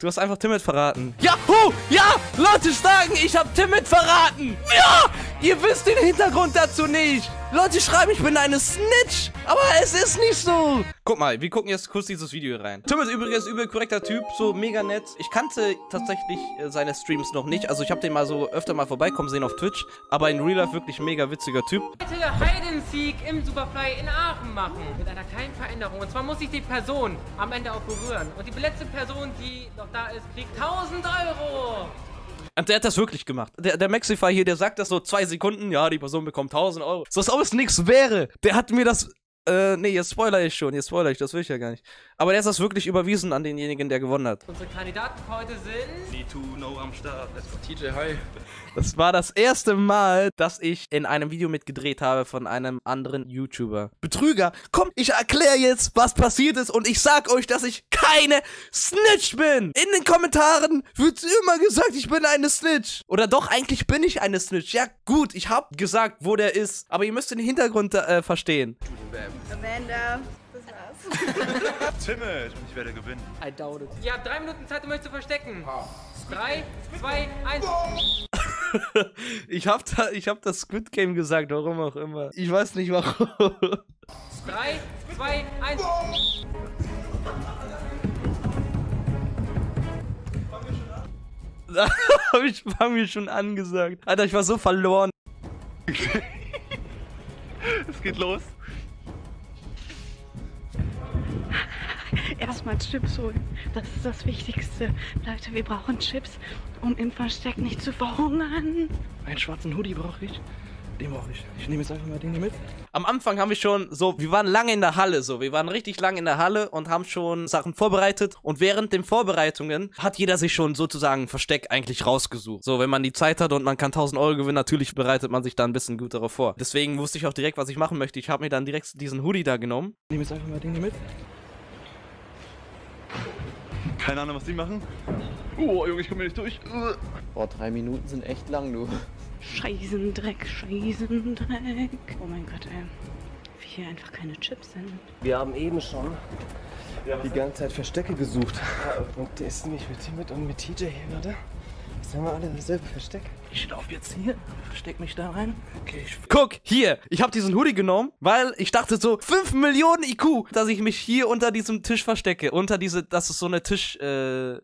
Du hast einfach Timid verraten. Ja, hu, ja, Leute sagen, ich habe Timid verraten. Ja, ihr wisst den Hintergrund dazu nicht. Leute schreiben, ich bin eine Snitch. Aber es ist nicht so. Guck mal, wir gucken jetzt kurz dieses Video rein. Tim ist übrigens übel korrekter Typ, so mega nett. Ich kannte tatsächlich äh, seine Streams noch nicht. Also ich habe den mal so öfter mal vorbeikommen sehen auf Twitch. Aber in Real Life wirklich mega witziger Typ. Heute Hide Seek im Superfly in Aachen machen. Mit einer kleinen Veränderung. Und zwar muss ich die Person am Ende auch berühren. Und die letzte Person, die noch da ist, kriegt 1000 Euro. Und der hat das wirklich gemacht. Der, der Maxify hier, der sagt das so zwei Sekunden, ja, die Person bekommt 1000 Euro. So als ob es nichts wäre. Der hat mir das äh, nee, jetzt spoiler ich schon, jetzt spoiler ich, das will ich ja gar nicht. Aber der ist das wirklich überwiesen an denjenigen, der gewonnen hat. Unsere Kandidaten heute sind... Me too, no am Start. Das war TJ, hi. Das war das erste Mal, dass ich in einem Video mitgedreht habe von einem anderen YouTuber. Betrüger, komm, ich erkläre jetzt, was passiert ist und ich sag euch, dass ich keine Snitch bin. In den Kommentaren wird immer gesagt, ich bin eine Snitch. Oder doch, eigentlich bin ich eine Snitch. Ja gut, ich hab gesagt, wo der ist. Aber ihr müsst den Hintergrund äh, verstehen. Amanda, das war's. Ich werde gewinnen. I doubt it. Ihr habt drei Minuten Zeit, um euch zu verstecken. Drei, zwei, eins. ich hab da, ich hab das Squid Game gesagt, warum auch immer. Ich weiß nicht warum. Drei, zwei, eins. Da hab ich fang mir schon angesagt. Alter, ich war so verloren. Es geht los. Erstmal Chips holen. Das ist das Wichtigste. Leute, wir brauchen Chips, um im Versteck nicht zu verhungern. Einen schwarzen Hoodie brauche ich. Den brauche ich. Ich nehme jetzt einfach mal den hier mit. Am Anfang haben wir schon so, wir waren lange in der Halle so. Wir waren richtig lange in der Halle und haben schon Sachen vorbereitet. Und während den Vorbereitungen hat jeder sich schon sozusagen ein Versteck eigentlich rausgesucht. So, wenn man die Zeit hat und man kann 1000 Euro gewinnen, natürlich bereitet man sich da ein bisschen gut darauf vor. Deswegen wusste ich auch direkt, was ich machen möchte. Ich habe mir dann direkt diesen Hoodie da genommen. Ich nehme jetzt einfach mal den hier mit. Keine Ahnung, was die machen. Oh, Junge, ich komme hier nicht durch. Boah, drei Minuten sind echt lang, du. Scheißendreck, Scheißendreck. Oh mein Gott, ey. Wie hier einfach keine Chips sind. Wir haben eben schon die ganze Zeit Verstecke gesucht. Und der ist nicht mit Timid und mit TJ hier, oder? Jetzt haben wir alle dasselbe Versteck. Ich lauf jetzt hier, versteck mich da rein. Okay, ich Guck, hier, ich habe diesen Hoodie genommen, weil ich dachte so, 5 Millionen IQ, dass ich mich hier unter diesem Tisch verstecke. Unter diese, das ist so eine Tisch, äh,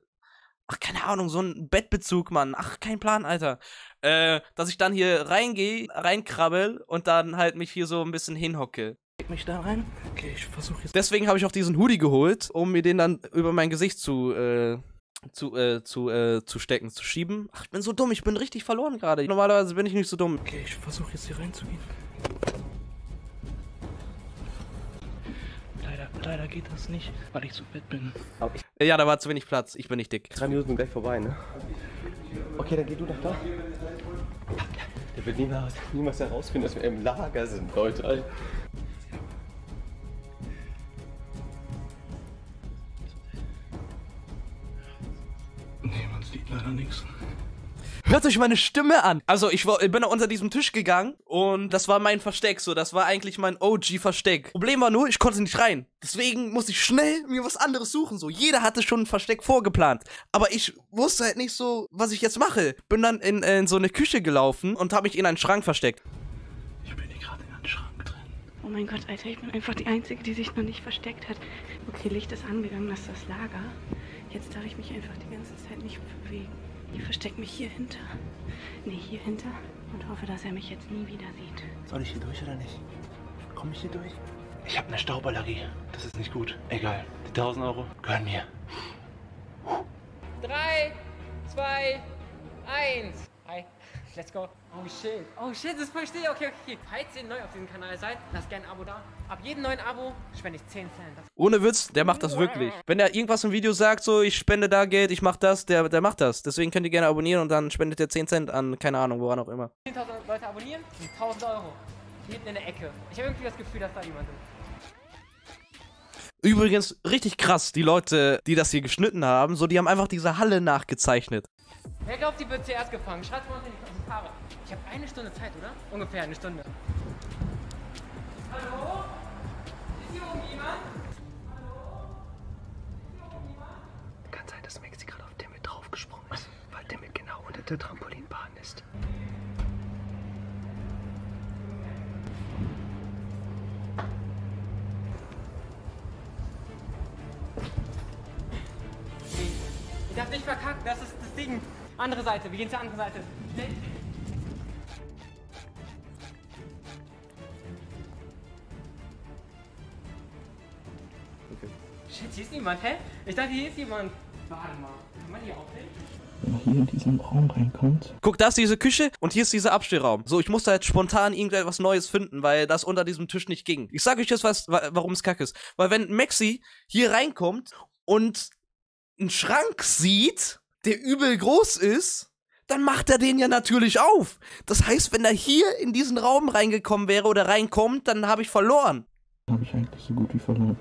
ach, keine Ahnung, so ein Bettbezug, Mann. Ach, kein Plan, Alter. Äh, dass ich dann hier reingehe, reinkrabbel und dann halt mich hier so ein bisschen hinhocke. Versteck mich da rein. Okay, ich versuche jetzt. Deswegen habe ich auch diesen Hoodie geholt, um mir den dann über mein Gesicht zu, äh, zu, äh, zu, äh, zu stecken, zu schieben. Ach, ich bin so dumm, ich bin richtig verloren gerade. Normalerweise bin ich nicht so dumm. Okay, ich versuche jetzt hier reinzugehen. Leider, leider geht das nicht, weil ich zu fett bin. Äh, Ja, da war zu wenig Platz. Ich bin nicht dick. Drei Minuten sind gleich vorbei, ne? Okay, dann geh du nach da. Der wird niemals, niemals herausfinden, dass wir im Lager sind, Leute. Nee, man sieht leider nichts. Hört euch meine Stimme an. Also, ich war, ich bin da unter diesem Tisch gegangen und das war mein Versteck. So, das war eigentlich mein OG-Versteck. Problem war nur, ich konnte nicht rein. Deswegen musste ich schnell mir was anderes suchen. So, jeder hatte schon ein Versteck vorgeplant. Aber ich wusste halt nicht so, was ich jetzt mache. Bin dann in, in so eine Küche gelaufen und habe mich in einen Schrank versteckt. Ich bin hier gerade in einem Schrank drin. Oh mein Gott, Alter, ich bin einfach die Einzige, die sich noch nicht versteckt hat. Okay, Licht ist angegangen, das ist das Lager. Jetzt darf ich mich einfach die ganze Zeit nicht bewegen. Ich verstecke mich hier hinter. Nee, hier hinter. Und hoffe, dass er mich jetzt nie wieder sieht. Soll ich hier durch oder nicht? Komm ich hier durch? Ich habe eine Stauballergie. Das ist nicht gut. Egal. Die 1000 Euro gehören mir. Drei, zwei, eins. Hi, let's go. Oh shit. Oh shit, das verstehe ich. Okay, okay. Falls ihr neu auf diesem Kanal seid, lasst gerne ein Abo da. Ab jedem neuen Abo spende ich 10 Cent. Das Ohne Witz, der macht das wirklich. Wenn er irgendwas im Video sagt, so, ich spende da Geld, ich mach das, der, der macht das. Deswegen könnt ihr gerne abonnieren und dann spendet er 10 Cent an, keine Ahnung, woran auch immer. 10.000 Leute abonnieren, sind 1.000 Euro. Mitten in der Ecke. Ich habe irgendwie das Gefühl, dass da jemand ist. Übrigens, richtig krass, die Leute, die das hier geschnitten haben, so, die haben einfach diese Halle nachgezeichnet. Wer glaubt, die wird zuerst gefangen? Schreibt mal in die Kommentare. Ich habe eine Stunde Zeit, oder? Ungefähr eine Stunde. Hallo? Ist hier oben jemand? Kann sein, dass Maxi gerade auf alte Trampolinbahn ist. Ich darf nicht verkacken, das ist das Ding. Andere Seite, wir gehen zur anderen Seite. Schnell. Niemand, hä? Ich dachte, hier ist jemand. Warte mal, kann man hier aufnehmen? Wenn man hier in diesen Raum reinkommt, Guck, da ist diese Küche und hier ist dieser Abstellraum. So, ich muss da jetzt spontan irgendetwas Neues finden, weil das unter diesem Tisch nicht ging. Ich sage euch jetzt was, wa- warum es kacke ist. Weil wenn Maxi hier reinkommt und einen Schrank sieht, der übel groß ist, dann macht er den ja natürlich auf. Das heißt, wenn er hier in diesen Raum reingekommen wäre oder reinkommt, dann habe ich verloren. habe ich eigentlich so gut wie verloren.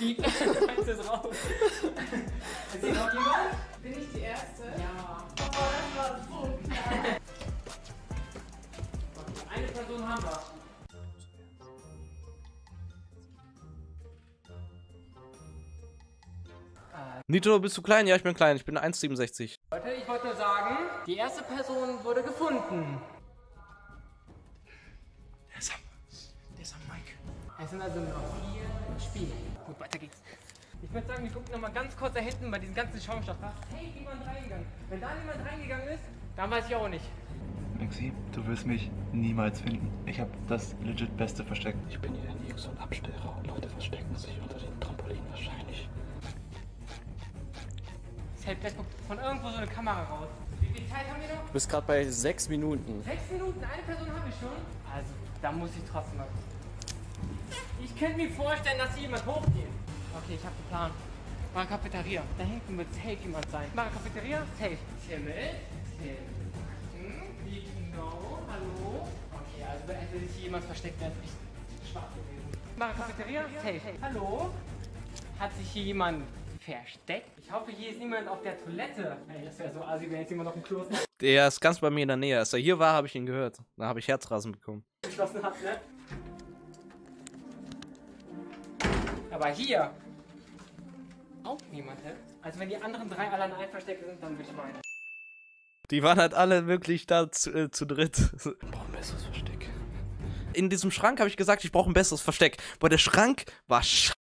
Die Eins ist raus. Ist hier noch jemand? Bin ich die Erste? Ja. Oh, das war so. Okay, eine Person haben wir. Nito, bist du klein? Ja, ich bin klein. Ich bin 1,67. Leute, ich wollte nur sagen, die erste Person wurde gefunden. Der ist am, der ist am Mike. Es sind also noch vier Spiele. Weiter geht's. Ich würde sagen, wir gucken nochmal ganz kurz da hinten bei diesem ganzen Schaumstoff. Da ist safe jemand reingegangen. Wenn da niemand reingegangen ist, dann weiß ich auch nicht. Maxi, du wirst mich niemals finden. Ich habe das legit beste Versteck. Ich bin hier in irgendeinem so Abstellraum. Leute verstecken sich unter den Trampolinen wahrscheinlich. Safe, gleich guckt von irgendwo so eine Kamera raus. Wie viel Zeit haben wir noch? Du bist gerade bei sechs Minuten. Sechs Minuten, eine Person habe ich schon. Also, da muss ich trotzdem mal. Ich könnte mir vorstellen, dass hier jemand hochgeht. Okay, ich habe einen Plan. Mach Cafeteria. Da hinten wird safe jemand sein. Mach Cafeteria, safe. Himmel, Tim. Hm, wie genau? Hallo? Okay, also hätte sich hier jemand versteckt, wäre es echt schwach gewesen. Mach Cafeteria, safe. Hallo? Hat sich hier jemand versteckt? Ich hoffe, hier ist niemand auf der Toilette. Ey, das wäre so assi, wenn jetzt jemand auf dem Klo ist. Der ist ganz bei mir in der Nähe. Als er hier war, habe ich ihn gehört. Da habe ich Herzrasen bekommen. geschlossen hat, ne? Aber hier auch niemand, hä? Also wenn die anderen drei alle an einem Versteck sind, dann würde ich meinen. Die waren halt alle wirklich da zu, äh, zu dritt. Brauch ein besseres Versteck. In diesem Schrank habe ich gesagt, ich brauche ein besseres Versteck. Aber der Schrank war scheiße.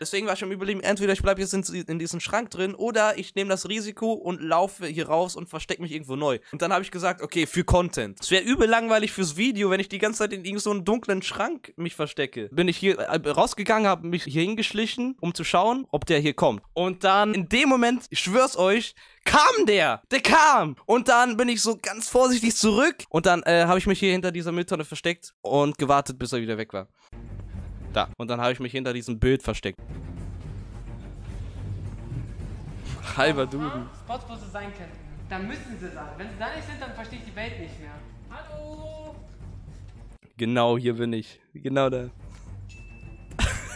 Deswegen war ich im Überlegen, entweder ich bleibe jetzt in, in diesem Schrank drin oder ich nehme das Risiko und laufe hier raus und verstecke mich irgendwo neu. Und dann habe ich gesagt, okay, für Content. Es wäre übel langweilig fürs Video, wenn ich die ganze Zeit in irgendeinem so dunklen Schrank mich verstecke. Bin ich hier äh, rausgegangen, habe mich hier hingeschlichen, um zu schauen, ob der hier kommt. Und dann in dem Moment, ich schwör's euch, kam der! Der kam! Und dann bin ich so ganz vorsichtig zurück und dann äh, habe ich mich hier hinter dieser Mülltonne versteckt und gewartet, bis er wieder weg war. Da. Und dann habe ich mich hinter diesem Bild versteckt. Halber Duden. Spots, wo sie sein könnten. Dann müssen sie sein. Wenn sie da nicht sind, dann verstehe ich die Welt nicht mehr. Hallo? Genau hier bin ich. Genau da.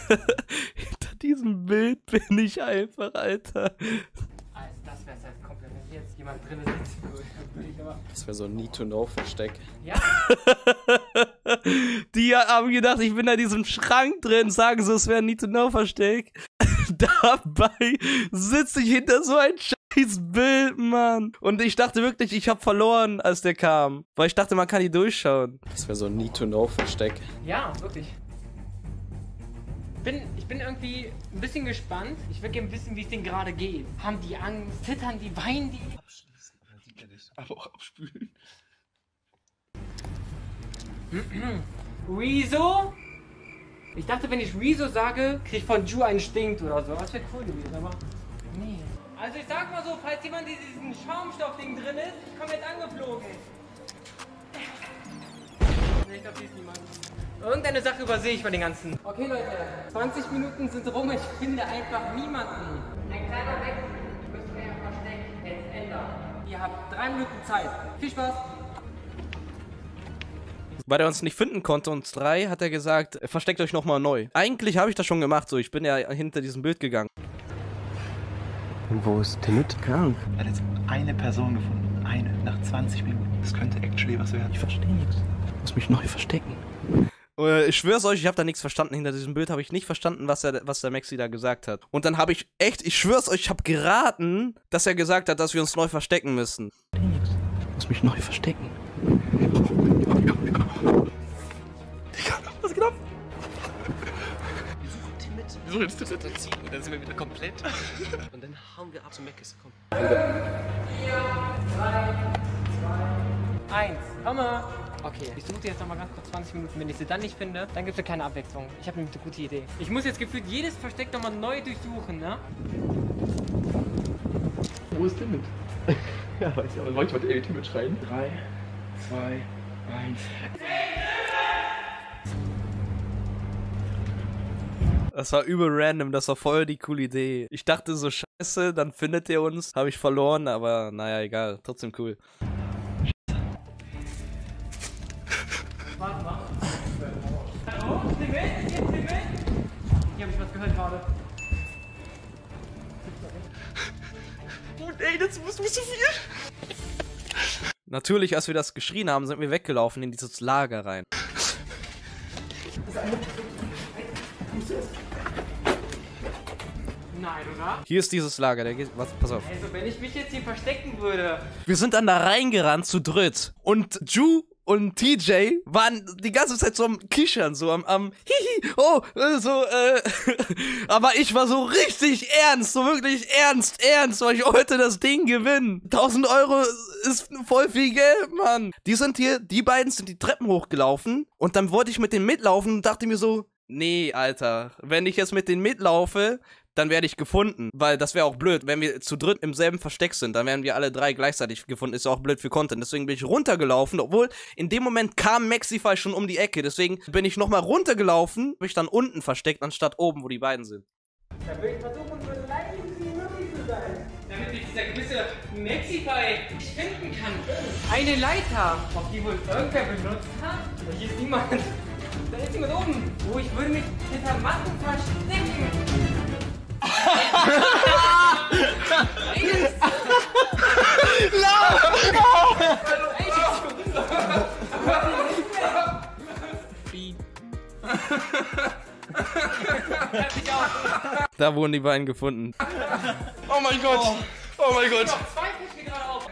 hinter diesem Bild bin ich einfach, Alter. Jemand drin sitzt, würde ich aber. Das wäre so ein Need-to-Know-Versteck. Ja, Die haben gedacht, ich bin in diesem Schrank drin, sagen so, es wäre ein Need-to-Know-Versteck. Dabei sitze ich hinter so ein scheiß Bild, Mann. Und ich dachte wirklich, ich habe verloren, als der kam. Weil ich dachte, man kann hier durchschauen. Das wäre so ein Need-to-Know-Versteck. ja, wirklich. Bin, ich bin irgendwie ein bisschen gespannt. Ich will gerne wissen, wie es denen gerade geht. Haben die Angst? Zittern die? Weinen die? Aber auch abspülen. Rezo? Ich dachte, wenn ich Rezo sage, krieg ich von Ju einen Stinkt oder so. Das wäre cool gewesen, aber nee. Also ich sag mal so, falls jemand in diesem Schaumstoffding drin ist, ich komme jetzt angeflogen. Nee, ich glaube, hier ist niemand. Irgendeine Sache übersehe ich bei den ganzen. Okay, Leute, 20 Minuten sind rum, ich finde einfach niemanden. Ein kleiner Weg, müsst ihr euer Versteck jetzt ändern. Ihr habt drei Minuten Zeit. Viel Spaß. Weil er uns nicht finden konnte, uns drei, hat er gesagt, versteckt euch nochmal neu. Eigentlich habe ich das schon gemacht, so. Ich bin ja hinter diesem Bild gegangen. Und wo ist Timid? Krank. Er hat jetzt eine Person gefunden. Eine. Nach 20 Minuten. Das könnte actually was werden. Ich verstehe nichts. muss mich neu verstecken. Äh, Ich schwör's euch, ich habe da nichts verstanden. Hinter diesem Bild habe ich nicht verstanden, was, er, was der Maxi da gesagt hat. Und dann habe ich echt, ich schwör's euch, ich habe geraten, dass er gesagt hat, dass wir uns neu verstecken müssen. Ich muss mich neu verstecken. Wieso jetzt das ziehen und dann sind wir wieder komplett. Und dann hauen wir ab zum Meckes. Komm. Eins. Komme. Okay, ich suche jetzt noch mal ganz kurz 20 Minuten. Wenn ich sie dann nicht finde, dann gibt es keine Abwechslung. Ich habe nämlich eine gute Idee. Ich muss jetzt gefühlt jedes Versteck noch mal neu durchsuchen, ne? Wo ist Timid? ja, weiß ich aber. Wollte ich mal ey, Timid schreien? 3, 2, 1. Das war übel random, das war voll die coole Idee. Ich dachte so, scheiße, dann findet ihr uns. Habe ich verloren, aber naja, egal. Trotzdem cool. Warte mal. Hallo? Timid? Hier, Timid? Hier habe ich was gehört gerade. Gut, ey, das muss mir zu viel. Natürlich, als wir das geschrien haben, sind wir weggelaufen in dieses Lager rein. Nein, oder? Hier ist dieses Lager, der geht. Was, pass auf. Also, wenn ich mich jetzt hier verstecken würde. Wir sind dann da reingerannt zu dritt. Und Ju und TJ waren die ganze Zeit so am Kichern, so am, am Hihi, oh, äh, so, äh, aber ich war so richtig ernst, so wirklich ernst, ernst, weil ich wollte das Ding gewinnen. 1000 Euro ist voll viel Geld, Mann. Die sind hier, die beiden sind die Treppen hochgelaufen und dann wollte ich mit denen mitlaufen und dachte mir so, nee, Alter, wenn ich jetzt mit denen mitlaufe, dann werde ich gefunden. Weil das wäre auch blöd, wenn wir zu dritt im selben Versteck sind, dann werden wir alle drei gleichzeitig gefunden. Ist ja auch blöd für Content. Deswegen bin ich runtergelaufen, obwohl in dem Moment kam Maxify schon um die Ecke. Deswegen bin ich nochmal runtergelaufen, mich dann unten versteckt, anstatt oben, wo die beiden sind. Da will ich versuchen, so leicht wie möglich zu sein. Damit ich dieser gewisse Maxify nicht finden kann. Eine Leiter, auf die wohl irgendwer benutzt hat. Aber Hier ist niemand. Da ist jemand oben. Oh, ich würde mich hinter Matten verstecken. Da wurden die beiden gefunden. Oh mein Gott. Oh mein Gott.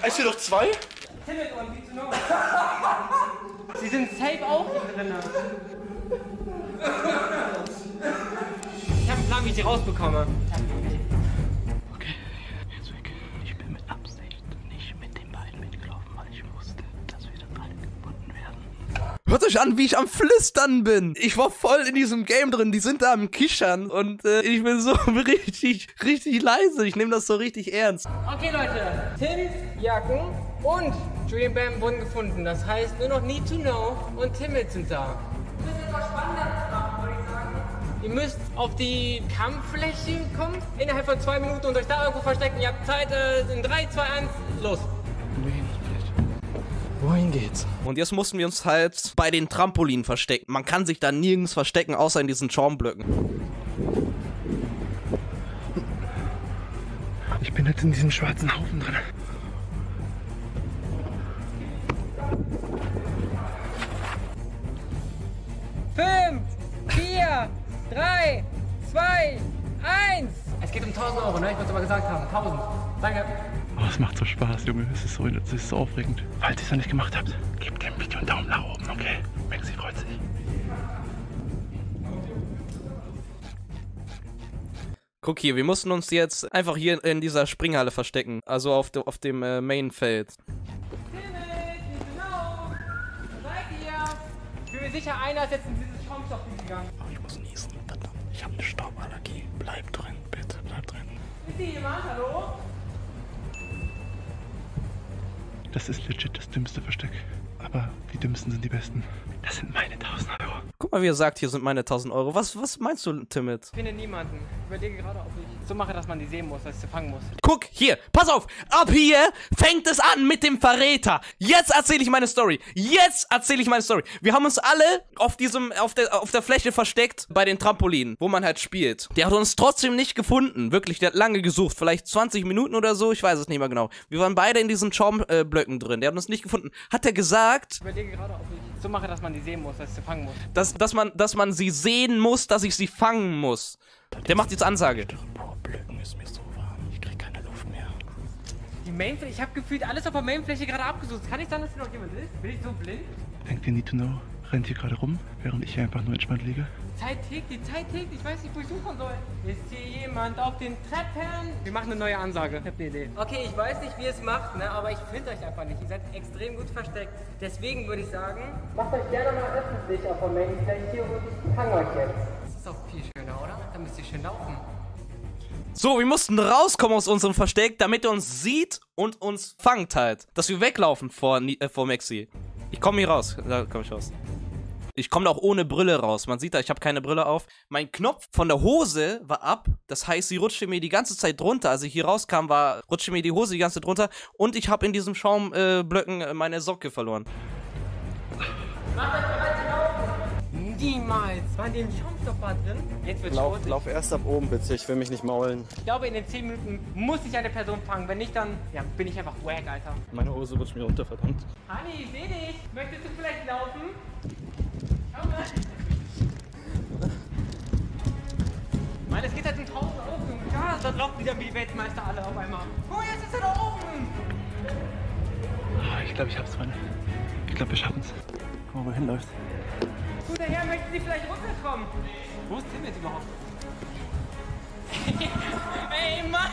Ist hier noch zwei? Sie sind safe auch drin. Wie ich die rausbekomme. Okay, jetzt weg. Ich bin mit Absicht nicht mit den beiden mitgelaufen, weil ich wusste, dass wir dann alle gefunden werden. Hört euch an, wie ich am Flüstern bin. Ich war voll in diesem Game drin. Die sind da am Kichern und äh, ich bin so richtig, richtig leise. Ich nehme das so richtig ernst. Okay, Leute. Tims Jacken und Julian Bam wurden gefunden. Das heißt, nur noch Need to Know und Timid sind da. Wir müssen etwas Spannendes Ihr müsst auf die Kampffläche kommen, innerhalb von zwei Minuten und euch da irgendwo verstecken. Ihr habt Zeit äh, in 3, 2, 1, los. Wohin geht's? Und jetzt mussten wir uns halt bei den Trampolinen verstecken. Man kann sich da nirgends verstecken, außer in diesen Schaumblöcken. Ich bin jetzt in diesem schwarzen Haufen drin. Geht um 1000 Euro, ne? Ich wollte es aber gesagt haben. 1000. Danke. Oh, es macht so Spaß, Junge. Es ist so, es ist so aufregend. Falls ihr es noch nicht gemacht habt, gebt dem Video einen Daumen nach oben, okay? Maxi freut sich. Guck hier, wir mussten uns jetzt einfach hier in dieser Springhalle verstecken. Also auf, de, auf dem äh, Mainfeld. Timid, Need to Know. Wo seid ihr? Ich bin mir sicher, einer ist jetzt in dieses Schaumstoffding gegangen. Oh, ich muss niesen. Verdammt. Ich habe eine Stauballergie. Bleib drin, bitte. Ist jemand? Hallo? Das ist legit das dümmste Versteck. Aber die dümmsten sind die besten. Das sind meine 1000 Euro. Guck mal, wie er sagt, hier sind meine 1000 Euro. Was, was meinst du, Timid? Ich finde niemanden. Ich überlege gerade, ob ich so mache, dass man die sehen muss, dass ich sie fangen muss. Guck, hier, pass auf, ab hier fängt es an mit dem Verräter. Jetzt erzähle ich meine Story. Jetzt erzähle ich meine Story. Wir haben uns alle auf diesem, auf der, auf der Fläche versteckt bei den Trampolinen, wo man halt spielt. Der hat uns trotzdem nicht gefunden. Wirklich, der hat lange gesucht. Vielleicht 20 Minuten oder so, ich weiß es nicht mehr genau. Wir waren beide in diesen Schaumblöcken drin. Der hat uns nicht gefunden. Hat er gesagt, Ich überlege gerade, ob ich so mache, dass man die sehen muss, dass ich sie fangen muss. Dass, dass, man, dass man sie sehen muss, dass ich sie fangen muss. Der macht jetzt Ansage. Boah, Blöcken ist mir so warm. Ich krieg keine Luft mehr. Die Mainfläche, ich habe gefühlt alles auf der Mainfläche gerade abgesucht. Kann ich sagen, dass hier noch jemand ist? Bin ich so blind? Denkt ihr, Need to Know rennt hier gerade rum, während ich hier einfach nur entspannt liege? Zeit tickt, die Zeit tickt. Ich weiß nicht, wo ich suchen soll. Ist hier jemand auf den Treppen? Wir machen eine neue Ansage. Ich hab eine Idee. Okay, ich weiß nicht, wie ihr es macht, ne? aber ich finde euch einfach nicht. Ihr seid extrem gut versteckt. Deswegen würde ich sagen, macht euch gerne mal öffentlich auf der Mainfläche und ich fang euch jetzt. Das ist auch viel schöner, oder? Da müsst ihr schön laufen. So, wir mussten rauskommen aus unserem Versteck, damit er uns sieht und uns fangt halt. Dass wir weglaufen vor, äh, vor Maxi. Ich komme hier raus. Da komme ich raus. Ich komme auch ohne Brille raus. Man sieht da, ich habe keine Brille auf. Mein Knopf von der Hose war ab. Das heißt, sie rutschte mir die ganze Zeit drunter. Als ich hier rauskam, war, rutschte mir die Hose die ganze Zeit drunter. Und ich habe in diesen Schaumblöcken äh, meine Socke verloren. Niemals. Waren die im Schaumstoffbad drin? Jetzt wird Lauf, schmutzig. lauf erst ab oben, bitte. Ich will mich nicht maulen. Ich glaube, in den 10 Minuten muss ich eine Person fangen. Wenn nicht, dann ja, bin ich einfach wack, Alter. Meine Hose rutscht mir runter, verdammt. Hani, ich seh dich. Möchtest du vielleicht laufen? Mann, es geht halt 1000 Euro. Junge. Ja, da laufen wieder wie Weltmeister alle auf einmal. Oh, jetzt ist er da oben. Ah, Ich glaube, ich hab's, Freunde. Ich glaube, wir schaffen's. Guck mal, wo hinläuft. Guter Herr, möchten Sie vielleicht runterkommen? Wo ist Tim jetzt überhaupt? Ey, Mann!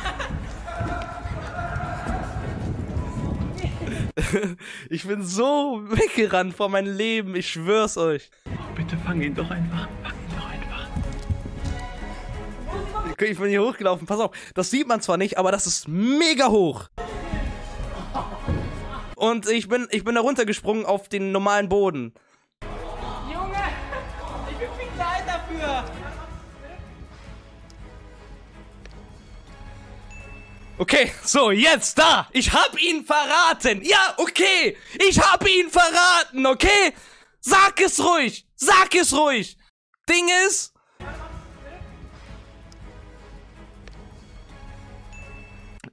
Ich bin so weggerannt vor meinem Leben. Ich schwör's euch. Bitte fang ihn doch einfach. Fang ihn doch einfach. Okay, Ich bin hier hochgelaufen. Pass auf, das sieht man zwar nicht, aber das ist mega hoch. Und ich bin, ich bin da runtergesprungen auf den normalen Boden. Junge! Ich bin viel alt dafür! Okay, so, jetzt da. Ich hab ihn verraten. Ja, okay. Ich hab ihn verraten, okay? Sag es ruhig. Sag es ruhig. Ding ist.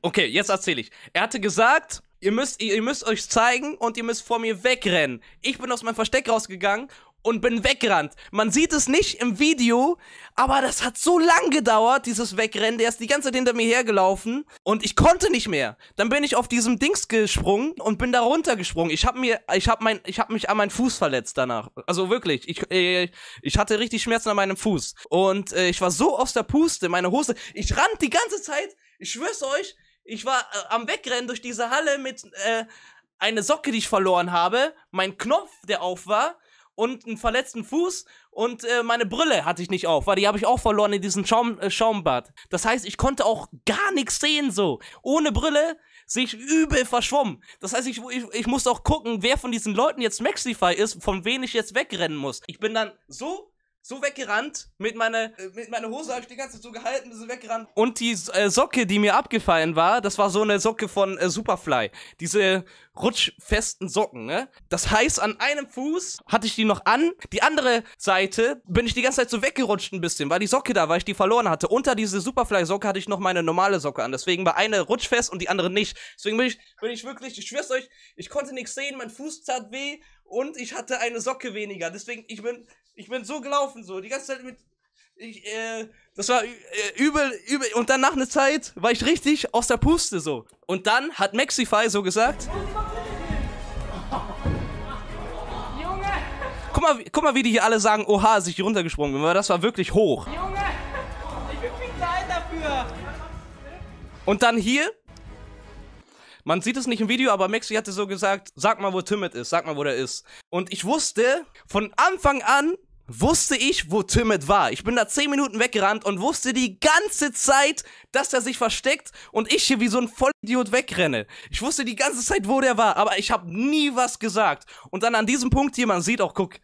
Okay, jetzt erzähle ich. Er hatte gesagt, ihr müsst, ihr müsst euch zeigen und ihr müsst vor mir wegrennen. Ich bin aus meinem Versteck rausgegangen und bin weggerannt. Man sieht es nicht im Video, aber das hat so lang gedauert, dieses Wegrennen. Der ist die ganze Zeit hinter mir hergelaufen und ich konnte nicht mehr. Dann bin ich auf diesem Dings gesprungen und bin da runtergesprungen. Ich habe mir, ich habe mein, ich habe mich an meinen Fuß verletzt danach. Also wirklich, ich, äh, ich hatte richtig Schmerzen an meinem Fuß und äh, ich war so aus der Puste, meine Hose. Ich rannte die ganze Zeit. Ich schwör's euch, ich war äh, am Wegrennen durch diese Halle mit äh, eine Socke, die ich verloren habe, mein Knopf, der auf war und einen verletzten Fuß und äh, meine Brille hatte ich nicht auf, weil die habe ich auch verloren in diesem Schaum, äh, Schaumbad. Das heißt, ich konnte auch gar nichts sehen so. Ohne Brille sehe ich übel verschwommen. Das heißt, ich, ich, ich musste auch gucken, wer von diesen Leuten jetzt Maxify ist, von wen ich jetzt wegrennen muss. Ich bin dann so so weggerannt, mit meiner, äh, mit meiner Hose habe ich die ganze Zeit so gehalten, so weggerannt. Und die äh, Socke, die mir abgefallen war, das war so eine Socke von äh, Superfly. Diese rutschfesten Socken, ne? Das heißt, an einem Fuß hatte ich die noch an, die andere Seite bin ich die ganze Zeit so weggerutscht ein bisschen, weil die Socke da, weil ich die verloren hatte. Unter diese Superfly-Socke hatte ich noch meine normale Socke an, deswegen war eine rutschfest und die andere nicht. Deswegen bin ich, bin ich wirklich, ich schwör's euch, ich konnte nichts sehen, mein Fuß tat weh und ich hatte eine Socke weniger. Deswegen, ich bin, ich bin so gelaufen, so, die ganze Zeit mit, ich, äh, das war äh, übel, übel. Und dann nach einer Zeit war ich richtig aus der Puste, so. Und dann hat Maxify so gesagt, Junge! guck mal, wie- guck mal, wie die hier alle sagen, oha, als ich hier runtergesprungen bin, weil das war wirklich hoch. Junge! Ich bin viel alt dafür! Und dann hier, man sieht es nicht im Video, aber Maxi hatte so gesagt, sag mal, wo Timid ist, sag mal, wo der ist. Und ich wusste, von Anfang an wusste ich, wo Timid war. Ich bin da 10 Minuten weggerannt und wusste die ganze Zeit, dass er sich versteckt und ich hier wie so ein Vollidiot wegrenne. Ich wusste die ganze Zeit, wo der war, aber ich habe nie was gesagt. Und dann an diesem Punkt hier, man sieht auch, guck,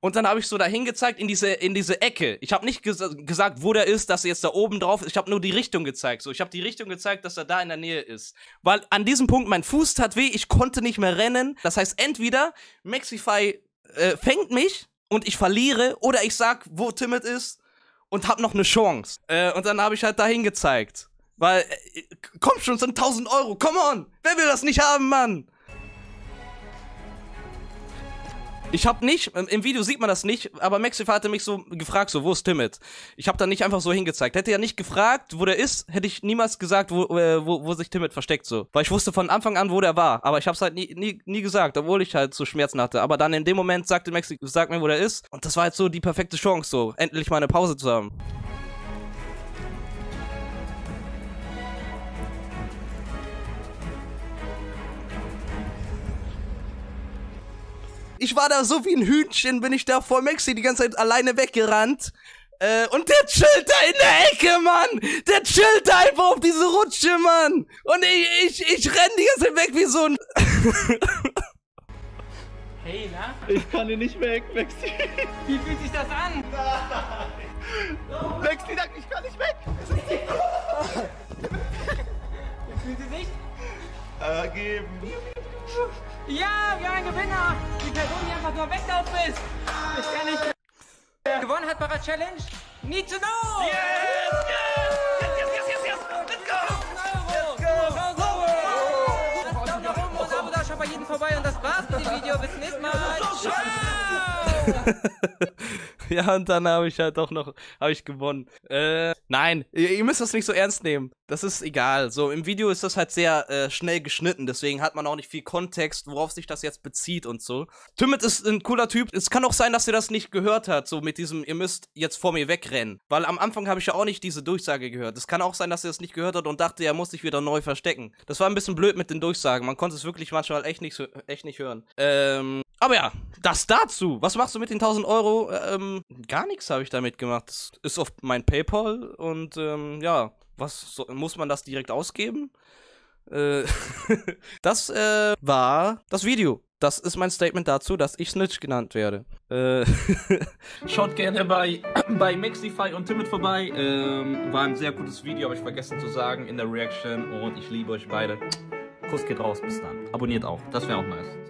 und dann habe ich so dahin gezeigt in diese in diese Ecke. Ich habe nicht ges gesagt, wo der ist, dass er jetzt da oben drauf ist. Ich habe nur die Richtung gezeigt. So, ich habe die Richtung gezeigt, dass er da in der Nähe ist. Weil an diesem Punkt mein Fuß tat weh, ich konnte nicht mehr rennen. Das heißt, entweder Maxify äh, fängt mich und ich verliere oder ich sag, wo Timid ist und hab noch eine Chance. Äh, und dann habe ich halt dahin gezeigt. Weil, äh, komm schon, sind 1000 Euro. Come on! Wer will das nicht haben, Mann? Ich habe nicht, im- im Video sieht man das nicht, aber Maxify hatte mich so gefragt, so, wo ist Timid? Ich habe dann nicht einfach so hingezeigt. Hätte er nicht gefragt, wo der ist, hätte ich niemals gesagt, wo, äh, wo, wo sich Timid versteckt, so. Weil ich wusste von Anfang an, wo der war. Aber ich habe es halt nie, nie, nie gesagt, obwohl ich halt so Schmerzen hatte. Aber dann in dem Moment sagte Maxi, sag mir, wo der ist. Und das war jetzt so die perfekte Chance, so, endlich mal eine Pause zu haben. Ich war da so wie ein Hühnchen, bin ich da vor Maxi die ganze Zeit alleine weggerannt. Äh, und der chillt da in der Ecke, Mann! Der chillt da einfach auf diese Rutsche, Mann! Und ich, ich, ich renn die ganze Zeit weg wie so ein... Hey, na? Ich kann hier nicht weg, Maxi. Wie fühlt sich das an? Maxi, sag, ich kann nicht weg. Wie fühlt sie sich? Ergeben. Ja, wir haben einen Gewinner! Die Person, die einfach nur weglaufen ist! Ich kann nicht. Gewonnen hat bei der Challenge? Need to know! Yes! Yes! Yes, yes, yes, yes, Let's go! Let's go! Lasst Daumen nach oben und Abo da, schaut bei jedem vorbei und das war's mit dem Video. Bis zum nächsten Mal. Ciao! ja, und dann habe ich halt doch noch, habe ich gewonnen. Äh, nein, ihr, ihr müsst das nicht so ernst nehmen. Das ist egal. So, im Video ist das halt sehr äh, schnell geschnitten, deswegen hat man auch nicht viel Kontext, worauf sich das jetzt bezieht und so. Timid ist ein cooler Typ. Es kann auch sein, dass er das nicht gehört hat, so mit diesem, ihr müsst jetzt vor mir wegrennen. Weil am Anfang habe ich ja auch nicht diese Durchsage gehört. Es kann auch sein, dass er das nicht gehört hat und dachte, er muss sich wieder neu verstecken. Das war ein bisschen blöd mit den Durchsagen. Man konnte es wirklich manchmal echt nicht, echt nicht hören. Ähm, aber ja, das dazu. Was machst du mit den 1000 Euro? Ähm, gar nichts habe ich damit gemacht. Das ist auf mein PayPal und ähm, ja, was so, muss man das direkt ausgeben? Äh, das äh, war das Video. Das ist mein Statement dazu, dass ich Snitch genannt werde. Äh, Schaut gerne bei, bei Maxify und Timid vorbei. Ähm, war ein sehr gutes Video, habe ich vergessen zu sagen in der Reaction. Und ich liebe euch beide. Kuss geht raus, bis dann. Abonniert auch, das wäre auch nice.